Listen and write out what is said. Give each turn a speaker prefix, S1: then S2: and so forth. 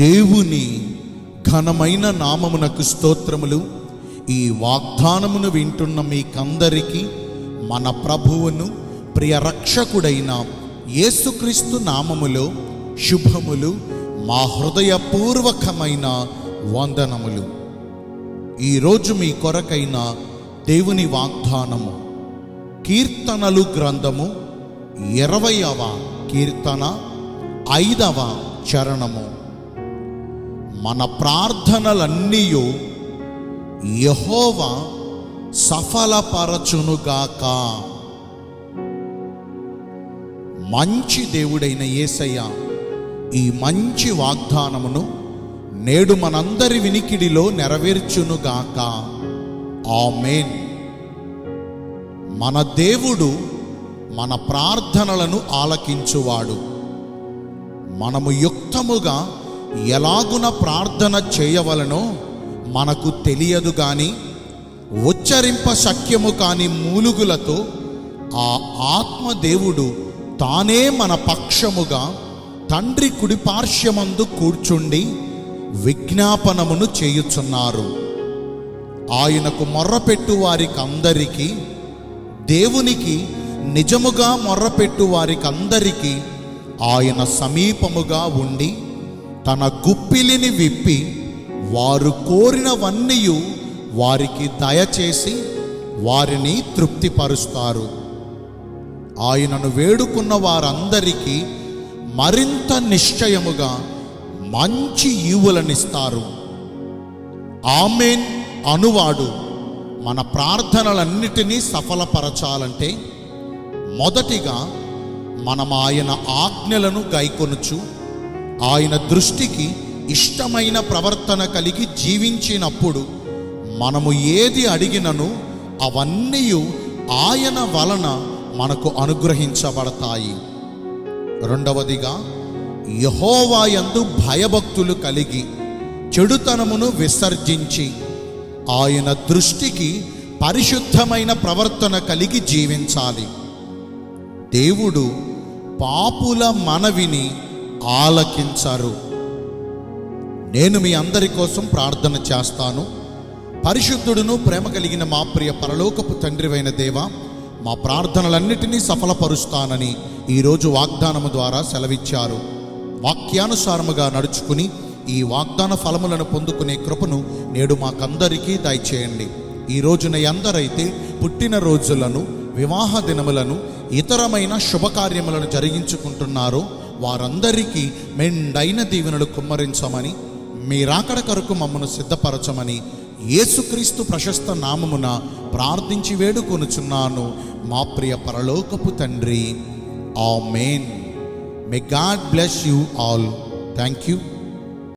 S1: దేవుని ఘనమైన నామమునకు స్తోత్రములు. ఈ వాగ్దానమును వింటున్న మీకందరికీ మన ప్రభువును ప్రియ రక్షకుడైన యేసుక్రీస్తు నామములో శుభములు మా హృదయపూర్వకమైన వందనములు. ఈరోజు మీ కొరకైన దేవుని వాగ్దానము కీర్తనలు గ్రంథము ఇరవయవ కీర్తన ఐదవ చరణము. మన ప్రార్థనలన్నీ యహోవా సఫలపరచునుగాక. మంచి దేవుడైన యేసయ్య ఈ మంచి వాగ్దానమును నేడు మనందరి వినికిడిలో నెరవేర్చునుగాక. ఆమెన్. మన దేవుడు మన ప్రార్థనలను ఆలకించువాడు. మనము యుక్తముగా ఎలాగున ప్రార్థన చేయవలనో మనకు తెలియదు గాని ఉచ్చరింప శక్యము కాని మూలుగులతో ఆ ఆత్మదేవుడు తానే మన పక్షముగా తండ్రి కుడిపార్శ్వమందు కూర్చుండి విజ్ఞాపనమును చేయుచున్నారు. ఆయనకు మొర్రపెట్టు వారికి అందరికీ దేవునికి నిజముగా మొర్రపెట్టు వారికి అందరికీ ఆయన సమీపముగా ఉండి తన గుప్పిలిని విప్పి వారు కోరినవన్నీ వారికి దయచేసి వారిని తృప్తిపరుస్తారు. ఆయనను వేడుకున్న వారందరికీ మరింత నిశ్చయముగా మంచి ఈవులనిస్తారు. ఆమెన్ అనువాడు మన ప్రార్థనలన్నిటినీ సఫలపరచాలంటే మొదటిగా మనం ఆయన ఆజ్ఞలను గైకొనుచు ఆయన దృష్టికి ఇష్టమైన ప్రవర్తన కలిగి జీవించినప్పుడు మనము ఏది అడిగినను అవన్నీ ఆయన వలన మనకు అనుగ్రహించబడతాయి. రెండవదిగా యహోవాయందు భయభక్తులు కలిగి చెడుతనమును విసర్జించి ఆయన దృష్టికి పరిశుద్ధమైన ప్రవర్తన కలిగి జీవించాలి. దేవుడు పాపుల మనవిని ఆలకించరు నేను మీ అందరి కోసం ప్రార్థన చేస్తాను. పరిశుద్ధుడును ప్రేమ కలిగిన మా ప్రియ పరలోకపు తండ్రివైన దేవ మా ప్రార్థనలన్నిటినీ సఫలపరుస్తానని ఈరోజు వాగ్దానము ద్వారా సెలవిచ్చారు. వాక్యానుసారముగా నడుచుకుని ఈ వాగ్దాన ఫలములను పొందుకునే కృపను నేడు మాకందరికీ దయచేయండి. ఈ రోజున ఎందరైతే పుట్టిన రోజులను వివాహ దినములను ఇతరమైన శుభకార్యములను జరిగించుకుంటున్నారో. వారందరికీ మెండైన దీవెనలు కుమ్మరించమని మీరాకడ కొరకు మమ్మను సిద్ధపరచమని యేసుక్రీస్తు ప్రశస్త నామమున ప్రార్థించి వేడుకొనుచున్నాను. మా ప్రియ పరలోకపు తండ్రి amen may God bless you all thank you